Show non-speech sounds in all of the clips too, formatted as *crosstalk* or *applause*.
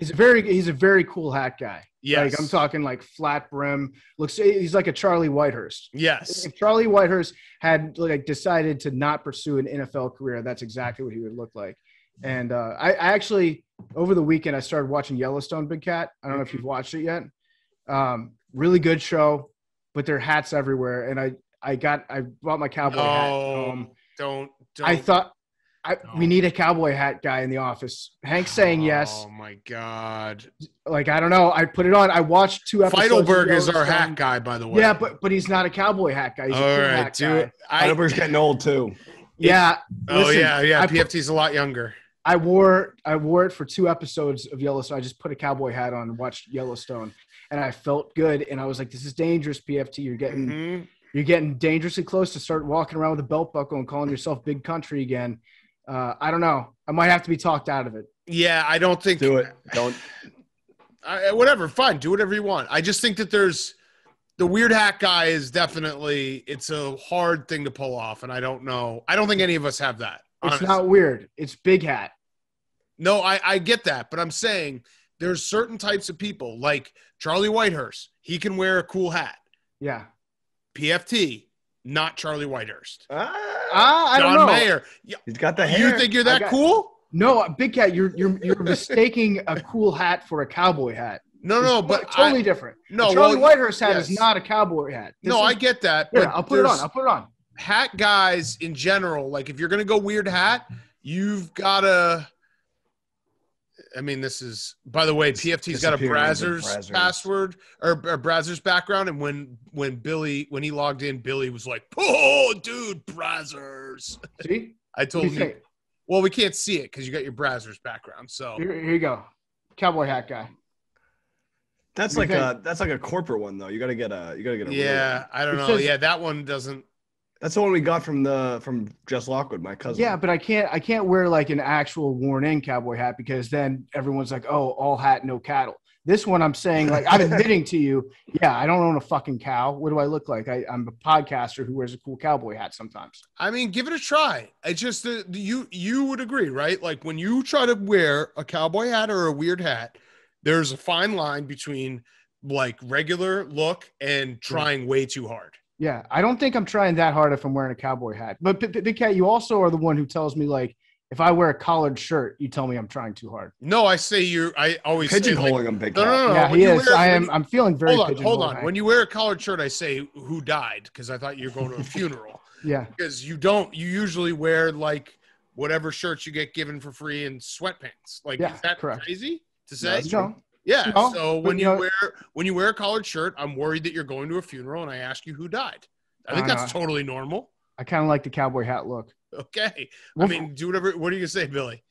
He's a very he's a very cool hat guy. Yes. Like I'm talking like flat brim. Looks he's like a Charlie Whitehurst. Yes. If Charlie Whitehurst had like decided to not pursue an NFL career, that's exactly what he would look like. And uh, I, I actually over the weekend I started watching Yellowstone Big Cat. I don't know if you've watched it yet. Um, really good show, but there are hats everywhere. And I I got I bought my cowboy hat. No, Um, don't, don't. I thought I, we need a cowboy hat guy in the office. Hank's saying yes. Oh my god. Like I don't know. I put it on. I watched two episodes. of Feitelberg is our hat guy, by the way. Yeah, but but he's not a cowboy hat guy. He's all a cool right, hat do guy. it. I, Heidelberg's getting old too. Yeah. oh listen, yeah, yeah. I put- PFT's a lot younger. I wore I wore it for two episodes of Yellowstone. I just put a cowboy hat on and watched Yellowstone, and I felt good. And I was like, "This is dangerous, PFT. You're getting Mhm. you're getting dangerously close to start walking around with a belt buckle and calling yourself big country again." Uh, I don't know. I might have to be talked out of it. Yeah, I don't think Do it. Don't. I, whatever, fine, do whatever you want. I just think that there's the weird hat guy is definitely it's a hard thing to pull off, and I don't know. I don't think any of us have that. It's not weird. It's big hat. No, I, I get that, but I'm saying there's certain types of people like Charlie Whitehurst. He can wear a cool hat. Yeah. PFT, not Charlie Whitehurst. Ah, Ah, I don't John know. Mayer. He's got the hair. you think you're that got- cool? No, Big Cat, you're you're you're mistaking a cool hat for a cowboy hat. No, no, It's but totally I, different. no, a Charlie well, Whitehurst hat is not a cowboy hat. This no, is- I get that. Here, but I'll put it on. I'll put it on. hat guys in general, like if you're gonna go weird hat, you've gotta. I mean, this is by the way, PFT's got a disappearing into Brazzers Brazzers. password or, or Brazzers background, and when when Billy when he logged in, Billy was like, "Oh, dude, Brazzers." See? I told you him, well, we can't see it because you got your Brazzers background. So Here, here you go. Cowboy hat guy. That's like do you a that's like a corporate one though. You gotta get a you gotta get a yeah, one. I don't It know. says- yeah, that one doesn't. That's the one we got from the from Jess Lockwood, my cousin. Yeah, but I can't I can't wear like an actual worn in cowboy hat because then everyone's like, oh, all hat, no cattle. This one I'm saying, like I'm admitting to you, *laughs* yeah, I don't own a fucking cow. What do I look like? I, I'm a podcaster who wears a cool cowboy hat sometimes. I mean, give it a try. It's just that you you would agree, right? Like when you try to wear a cowboy hat or a weird hat, there's a fine line between like regular look and trying way too hard. Yeah, I don't think I'm trying that hard if I'm wearing a cowboy hat. But P- P- Big Cat, you also are the one who tells me like if I wear a collared shirt, you tell me I'm trying too hard. No, I say you. I always say, like, pigeonholing him big No, cat. no, no. yeah, when he is. wear- I am. you- I'm feeling very. hold on, hold on. Hank. When you wear a collared shirt, I say who died because I thought you were going to a *laughs* funeral. yeah, Because you don't. You usually wear like whatever shirts you get given for free and sweatpants. Like, Yeah, is that correct. crazy to say? that's you know, Yeah. No, so but when you you know- wear when you wear a collared shirt, I'm worried that you're going to a funeral and I ask you who died. I think Uh, that's totally normal. I kind of like the cowboy hat look. Okay. I mean, do whatever. What are you gonna say, Billy?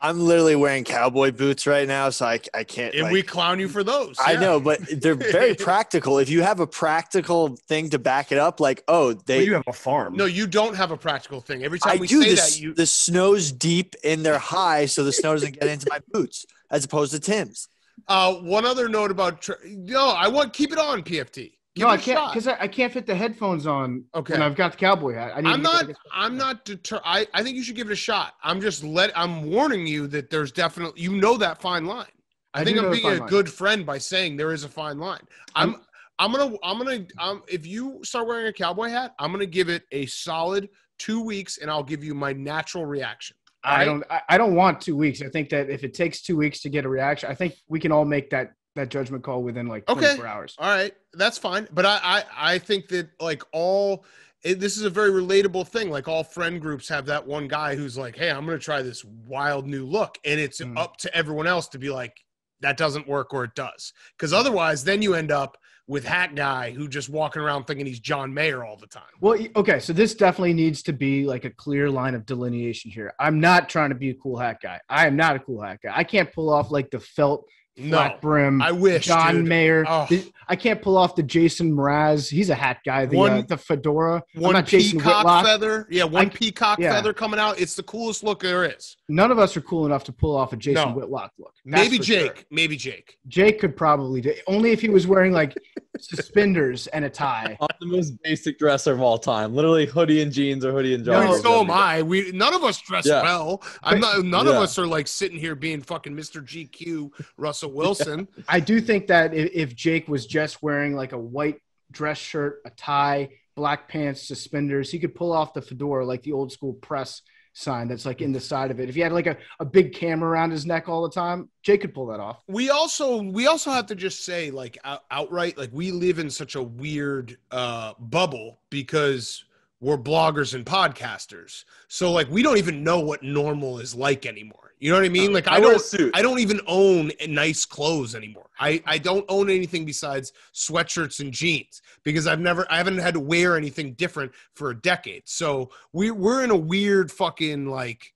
I'm literally wearing cowboy boots right now, so I, I can't. And like- we clown you for those. I know, but they're very *laughs* practical. If you have a practical thing to back it up, like oh, But they you have a farm. No, you don't have a practical thing. Every time I we do say this. that, you the snow's deep and they're high, so the snow doesn't get into my boots, as opposed to Tim's. Uh one other note about tr- no, I want keep it on PFT. Give no, I can't because I, I can't fit the headphones on. Okay. and I've got the cowboy hat. I need I'm to not I'm not deter I, I think you should give it a shot. I'm just let I'm warning you that there's definitely you know that fine line. I, I think I'm being a line. good friend by saying there is a fine line. I'm I'm gonna I'm gonna um if you start wearing a cowboy hat, I'm gonna give it a solid two weeks and I'll give you my natural reaction. I don't. I, I don't want two weeks. I think that if it takes two weeks to get a reaction, I think we can all make that that judgment call within like Okay. 24 hours. All right, that's fine. But I, I, I think that like all, it, this is a very relatable thing. Like all friend groups have that one guy who's like, "Hey, I'm going to try this wild new look," and it's Mm. up to everyone else to be like, "That doesn't work," or "It does," because otherwise, then you end up with hat guy who just walking around thinking he's John Mayer all the time. Well, okay, so this definitely needs to be like a clear line of delineation here. I'm not trying to be a cool hat guy. I am not a cool hat guy. I can't pull off like the felt No, brim. I wish John dude. Mayer. Oh. I can't pull off the Jason Mraz. He's a hat guy. The uh, the fedora. One peacock feather, yeah, one I- peacock yeah. feather coming out. It's the coolest look there is. None of us are cool enough to pull off a Jason No. Whitlock look. That's Maybe Jake, sure. maybe Jake. Jake could probably do only if he was wearing like suspenders, and a tie. *laughs* I'm the most basic dresser of all time. Literally hoodie and jeans or hoodie and I mean, joggers. so am. I. We none of us dress Yeah. well. I'm not. None of us are like sitting here being fucking Mr. GQ Russell *laughs* Wilson. I do think that if, if Jake was just wearing like a white dress shirt, a tie, black pants, suspenders, he could pull off the fedora like the old school press sign that's like in the side of it. If he had like a, a big camera around his neck all the time, Jake could pull that off. we also we also have to just say like out, outright like we live in such a weird uh bubble because we're bloggers and podcasters so like we don't even know what normal is like anymore you know what i mean like i I don't suit. i don't even own nice clothes anymore i i don't own anything besides sweatshirts and jeans because i've never i haven't had to wear anything different for a decade so we we're in a weird fucking like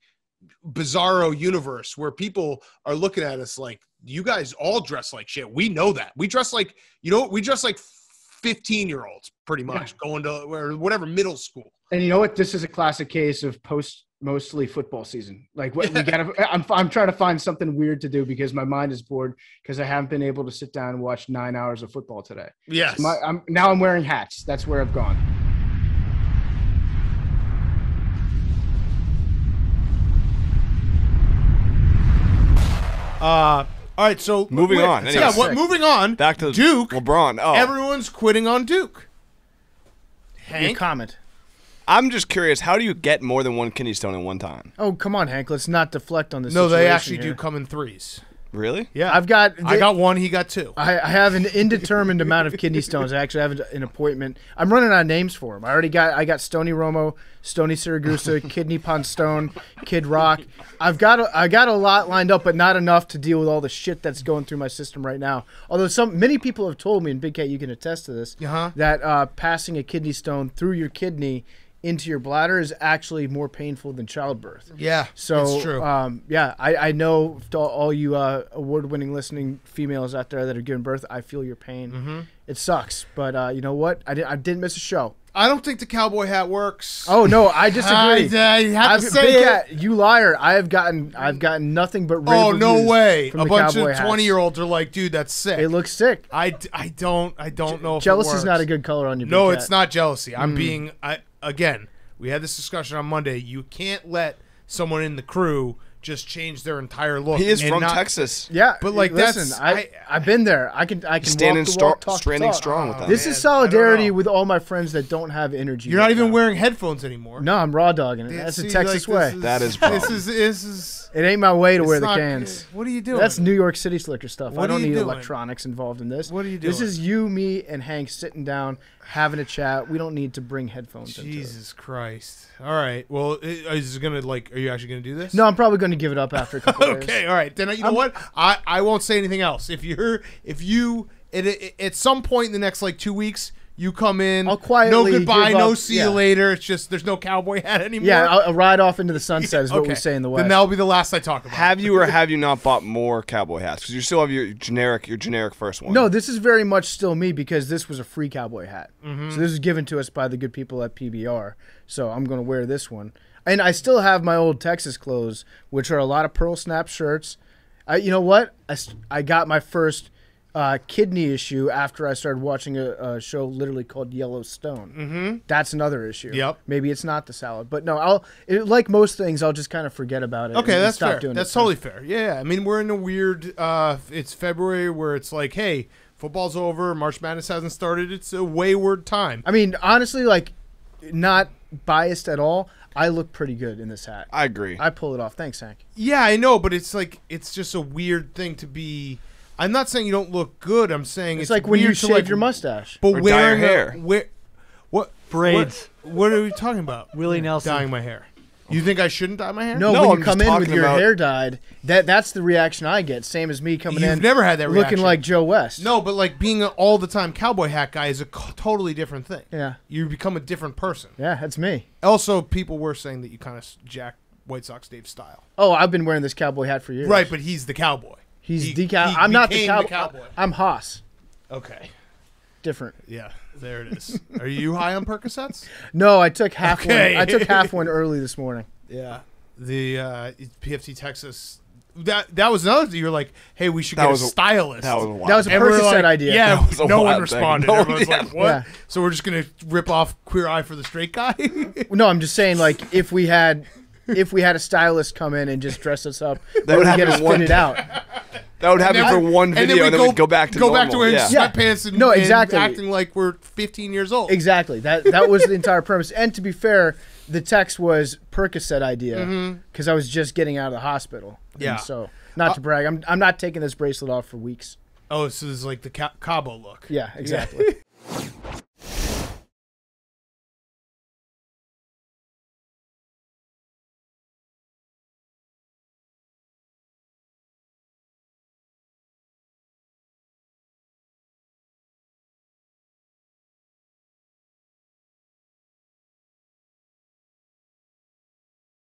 bizarro universe where people are looking at us like you guys all dress like shit. We know that. We dress like you know we dress like 15 year olds pretty much going to or whatever middle school. And you know what? This is a classic case of post mostly football season. Like what we gotta I'm I'm trying to find something weird to do because my mind is bored because I haven't been able to sit down and watch nine hours of football today. Yes. My, I'm now I'm wearing hats. That's where I've gone. uh all right, so Moving on. Yeah, what moving on? Back to Duke. LeBron. Oh, Everyone's quitting on Duke. Your comment. I'm just curious. How do you get more than one kidney stone at one time? Oh, come on, Hank. Let's not deflect on this. no, they actually here. do come in threes. Really? Yeah, I've got. I got one. He got two. I, I have an indeterminate amount of kidney stones. I actually have an- an appointment. I'm running out of names for them. I already got. I got Stony Romo, Stony Siragusa, *laughs* Kidney Pond Stone, Kid Rock. I've got. A, I got a lot lined up, but not enough to deal with all the shit that's going through my system right now. Although some many people have told me, and Big Cat, you can attest to this, Uh-huh. that uh, passing a kidney stone through your kidney into your bladder is actually more painful than childbirth. Yeah, So, true. Um, yeah, I, I know to all, you uh, award-winning listening females out there that are giving birth, I feel your pain. Mm-hmm. It sucks, but uh, you know what? I, did, I didn't miss a show. I don't think the cowboy hat works. Oh no, I disagree. *laughs* I, I have I've, to say it. Cat, you liar! I have gotten I've gotten nothing but Oh no way! A bunch of twenty-year-olds are like, dude, that's sick. They look sick. I, I don't I don't know. If Jealousy it is not a good color on your. No, it's not jealousy. I'm Mm. being I again. We had this discussion on Monday. You can't let someone in the crew just change their entire look. He is from not- Texas. Yeah, But, like, listen, that's- I, I- I've been there. I can I can Standing walk the strong, walk, talk standing talk. strong with that. This Man, is solidarity with all my friends that don't have energy. You're not even now. wearing headphones anymore. No, I'm raw dogging it. That's see, the Texas like, way. this That is this is this is. It ain't my way to it's wear the not- cans. What are you doing? That's New York City slicker stuff. What I don't need doing? electronics involved in this. What are you doing? This is you, me, and Hank sitting down, having a chat. We don't need to bring headphones into. Jesus Christ! All right. Well, i- uh, is it gonna like? Are you actually gonna do this? No, I'm probably going to give it up after a couple *laughs* okay. All right. Then you know I'm- what? I I won't say anything else. If you're if you at, at some point in the next like two weeks. You come in. I'll quietly No goodbye. give No up- see yeah. you later. It's just there's no cowboy hat anymore. Yeah, I'll, I'll ride off into the sunset is what we say in the West. Then West. that'll be the last I talk about. Have you or have you not bought more cowboy hats? Because you still have your generic, your generic first one. No, this is very much still me because this was a free cowboy hat. Mm-hmm. So this was given to us by the good people at PBR. So I'm going to wear this one. And I still have my old Texas clothes, which are a lot of pearl snap shirts. I, you know what? I, I got my first uh, kidney issue after I started watching a, a show literally called Yellowstone. Mm-hmm. That's another issue. Yep. Maybe it's not the salad, but no, I'll it, like most things, I'll just kind of forget about it. Okay, and that's stop fair. Doing That's it. totally fair. Yeah, yeah. I mean, we're in a weird. uh It's February where it's like, hey, football's over. March Madness hasn't started. It's a wayward time. I mean, honestly, like, not biased at all. I look pretty good in this hat. I agree. I pull it off. Thanks, Hank. Yeah, I know, but it's like it's just a weird thing to be. I'm not saying you don't look good. I'm saying It's, it's, like when you shave like, your mustache. But Or dye your wearing hair. A, where, what Braids. What, what are we talking about? Willie Nelson. Dyeing my hair. You think I shouldn't dye my hair? No, No, when I'm you just come in with your about- hair dyed, that that's the reaction I get. Same as me coming You've in never had that reaction. looking like Joe West. No, but like being an all the time cowboy hat guy is a co- totally different thing. Yeah. You become a different person. Yeah, that's me. Also, people were saying that you kind of jack White Sox Dave style. Oh, I've been wearing this cowboy hat for years. Right, but he's the cowboy. He's he- decal. he I'm not the, cow- the cowboy. I'm Haas. Okay. Different. Yeah, there it is. Are you high on Percocets? *laughs* No, I took half Okay. one. I took half one early this morning. Yeah. The uh, PFT Texas that that was another thing. You're like, hey, we should That get was a a- stylist. That was a wild. That was a Percocet like, idea. Yeah, That was a no one wild thing. responded. No one- Everyone's like, "What?" Yeah. So we're just gonna rip off Queer Eye for the Straight Guy. *laughs* No, I'm just saying, like, if we had, *laughs* if we had a stylist come in and just dress us up, That that would would get happen us one fitted out. *laughs* that would happen for one video, and then, we'd go back to go normal. back to wearing yeah. Yeah. sweatpants and, No, and exactly. acting like we're 15 years old. Exactly. That that was the entire premise. And to be fair, the text was Percocet idea mm-hmm. because I was just getting out of the hospital. And Yeah. so not to uh, brag, I'm I'm not taking this bracelet off for weeks. Oh, so this is like the Ca- Cabo look. Yeah, exactly. *laughs*